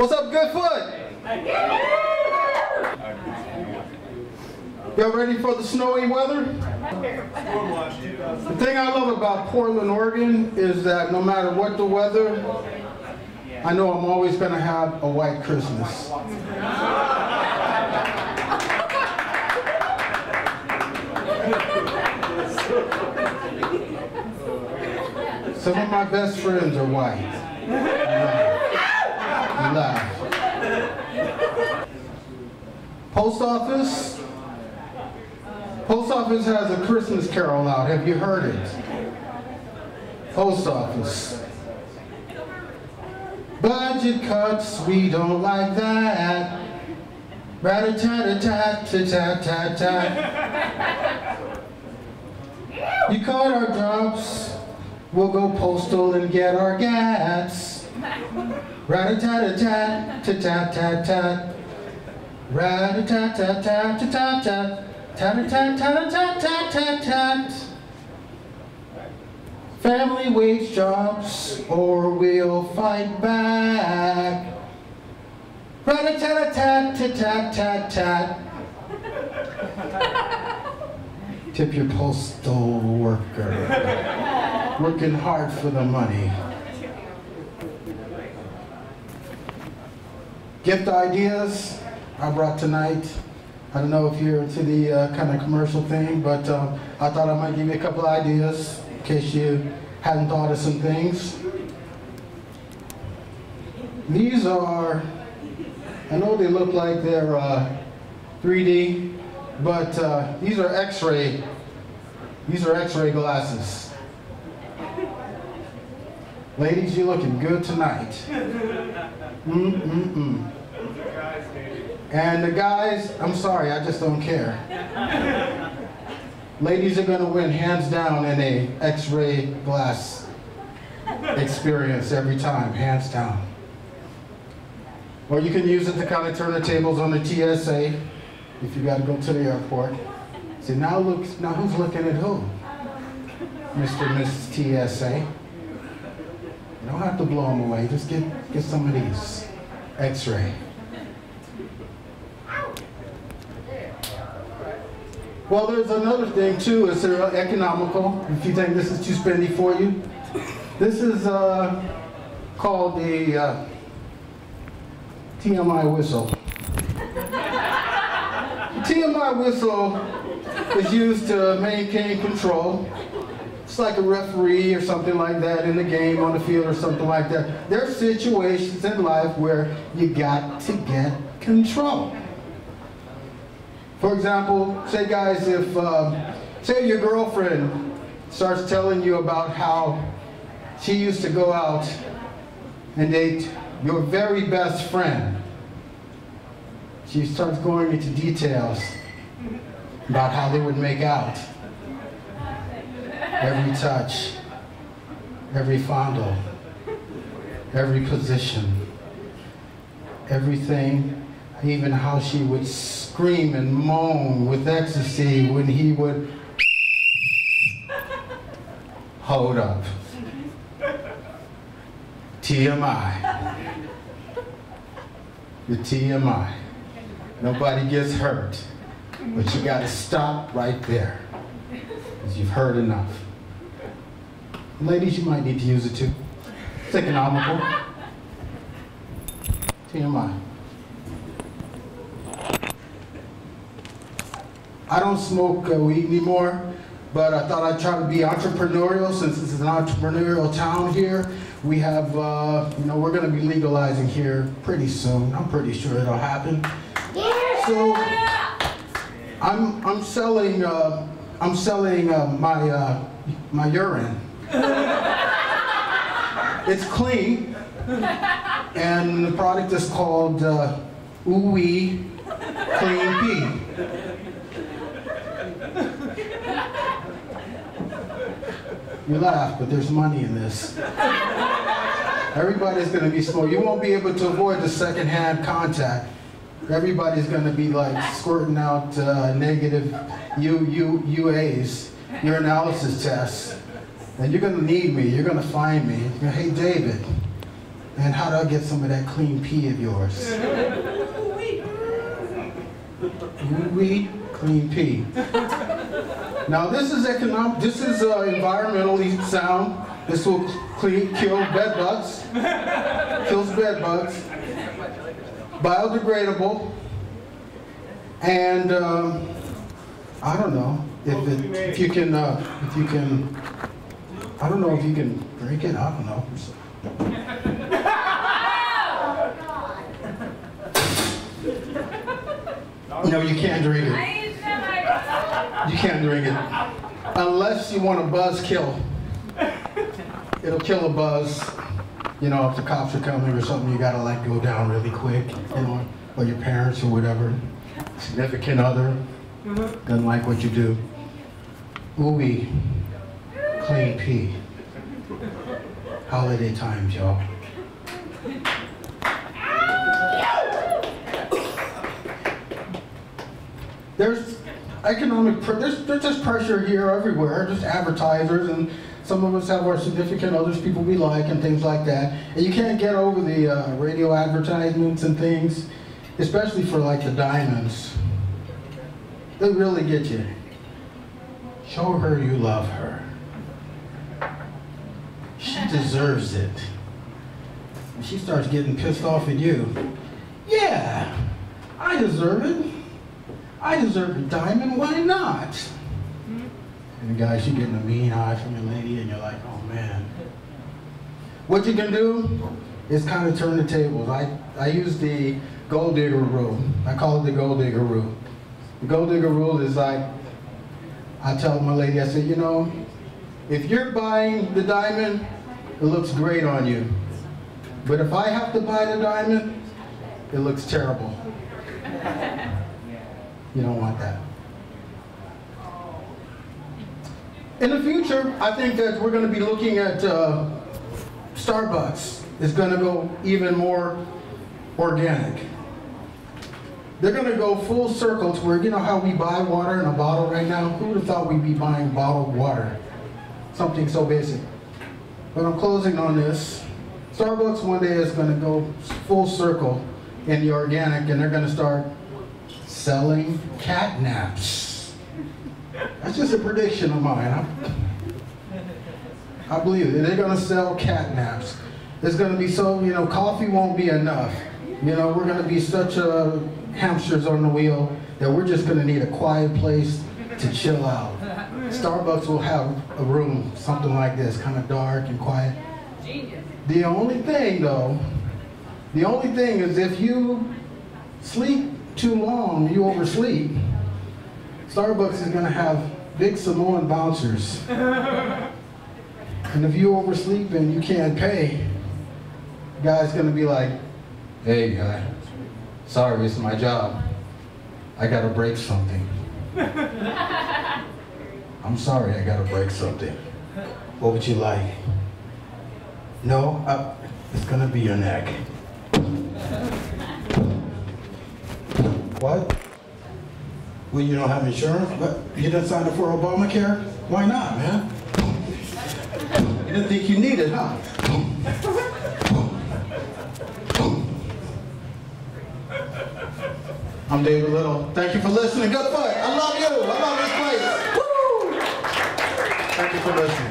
What's up, Goodfoot? Y'all ready for the snowy weather? The thing I love about Portland, Oregon is that no matter what the weather, I know I'm always going to have a white Christmas. Some of my best friends are white. Post office. Post office has a Christmas carol out. Have you heard it? Post office. Budget cuts, we don't like that. Rat-a-tat-a-tat-tat-tat-tat. You cut our jobs, we'll go postal and get our gas. Rat-a-tat-a-tat-tat-tat-tat. Rat-a-tat-tat-tat-tat-tat. Tat-a-tat-tat-tat-tat-tat. Family wage jobs, or we'll fight back. Rat-a-tat-tat-tat-tat-tat. Tip your postal worker. Working hard for the money. Gift ideas I brought tonight. I don't know if you're into the uh, kind of commercial thing, but um, I thought I might give you a couple ideas in case you hadn't thought of some things. These are, I know they look like they're uh, 3D, but uh, these are X-ray. These are X-ray glasses. Ladies, you're looking good tonight. Mm-mm-mm. And the guys, I'm sorry, I just don't care. Ladies are gonna win hands down in a X-ray glass experience every time, hands down. Or you can use it to kind of turn the tables on the TSA if you got to go to the airport. See, now look, now who's looking at who? Mr. and Mrs. TSA. You don't have to blow them away. Just get, get some of these. X-ray. Well, there's another thing too. Is they're economical. If you think this is too spendy for you, this is uh, called the uh, TMI whistle. TMI whistle is used to maintain control. It's like a referee or something like that in the game, on the field or something like that. There are situations in life where you got to get control. For example, say guys, if, um, say your girlfriend starts telling you about how she used to go out and date your very best friend. She starts going into details about how they would make out. Every touch, every fondle, every position, everything even how she would scream and moan with ecstasy when he would hold up. TMI. The TMI. Nobody gets hurt. But you gotta stop right there. Because you've heard enough. Ladies, you might need to use it too. It's economical. TMI. I don't smoke uh, weed anymore, but I thought I'd try to be entrepreneurial since this is an entrepreneurial town here. We have, uh, you know, we're going to be legalizing here pretty soon. I'm pretty sure it'll happen. Yeah. So I'm I'm selling uh, I'm selling uh, my uh, my urine. it's clean, and the product is called uh, Ooey Clean Pee. You laugh, but there's money in this. Everybody's to be small. You won't be able to avoid the secondhand contact. Everybody's to be like squirting out uh, negative U, U, UAs, urinalysis tests. And you're going to need me. You're going to find me. Hey, David. And how do I get some of that clean pee of yours? We clean pee. Now this is economic. This is uh, environmentally sound. This will clean, kill bed bugs. Kills bed bugs. Biodegradable. And um, I don't know if it, if you can uh, if you can. I don't know if you can drink it. I don't know. No, you can't drink it. You can't drink it. Unless you want a buzz kill. It'll kill a buzz. You know, if the cops are coming or something, you gotta like go down really quick, you know, or your parents or whatever. Significant other mm-hmm. doesn't like what you do. Ooey, clean pee. Holiday times, y'all. there's economic, there's, there's just pressure here everywhere, just advertisers, and some of us have our significant others, people we like, and things like that. And you can't get over the uh, radio advertisements and things, especially for like the diamonds. They really get you. Show her you love her. She deserves it. And she starts getting pissed off at you. Yeah, I deserve it. I deserve a diamond, why not? Hmm? And guys, you're getting a mean eye from your lady and you're like, oh man. What you can do is kind of turn the tables. I, I use the gold digger rule. I call it the gold digger rule. The gold digger rule is like, I tell my lady, I say, you know, if you're buying the diamond, it looks great on you. But if I have to buy the diamond, it looks terrible. You don't want that. In the future, I think that we're going to be looking at uh, Starbucks It's going to go even more organic. They're going to go full circle to where, you know how we buy water in a bottle right now? Who would have thought we'd be buying bottled water? Something so basic. But I'm closing on this. Starbucks one day is going to go full circle in the organic and they're going to start selling cat naps. That's just a prediction of mine. I, I believe it. They're going to sell cat naps. It's going to be so, you know, coffee won't be enough. You know, we're going to be such a hamsters on the wheel that we're just going to need a quiet place to chill out. Starbucks will have a room, something like this, kind of dark and quiet. Genius. The only thing, though, the only thing is if you sleep too long, you oversleep, Starbucks is going to have big Samoan bouncers. and if you oversleep and you can't pay, guy's going to be like, hey guy, sorry, it's my job. I got to break something. I'm sorry, I got to break something. What would you like? No, uh, it's to be your neck. What? Well, you don't have insurance? But you didn't sign up for Obamacare? Why not, man? You didn't think you needed, huh? I'm David Little. Thank you for listening. Goodfoot. I love you. I love this place. Woo! Thank you for listening.